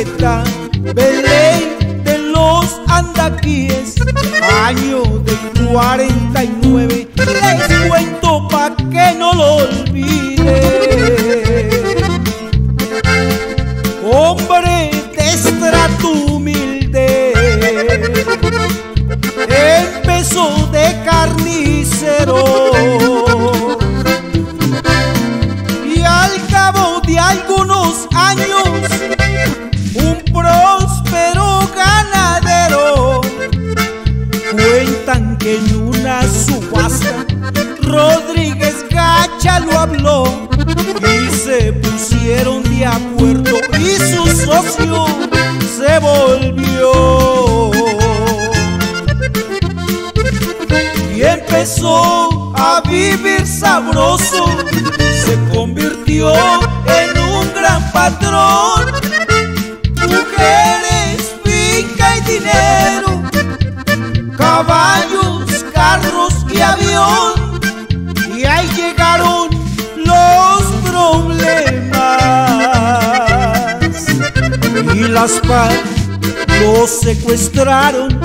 Caquetá, Belén de los Andaquíes, año del 49. Pusieron de acuerdo y su socio se volvió. Y empezó a vivir sabroso se convirtió en un gran patrón. Mujeres, finca y dinero caballos, las FARC lo secuestraron.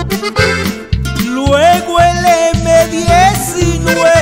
Luego el M19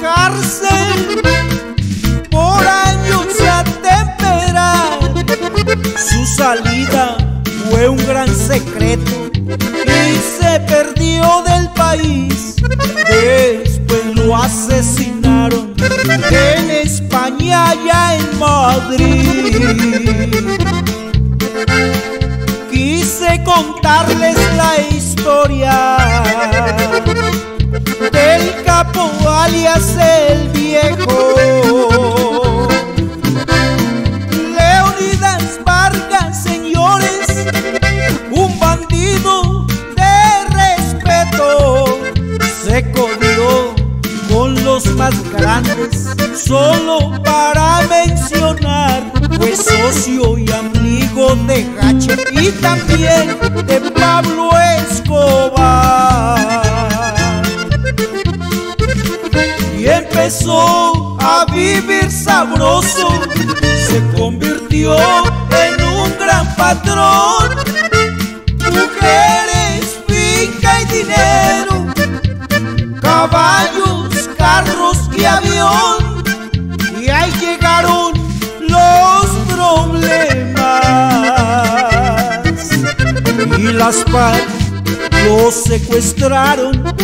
cárcel por años a. Su salida fue un gran secreto y se perdió del país. Después lo asesinaron en España ya en Madrid. Quise contarles la historia capo alias el viejo. Leonidas Vargas, señores, un bandido de respeto, se codió con los más grandes, solo para mencionar, fue socio y amigo de Gacha y también de Pablo Escobar. Se convirtió en un gran patrón. Mujeres, finca y dinero, caballos, carros y avión. Y ahí llegaron los problemas. Y las FARC lo secuestraron.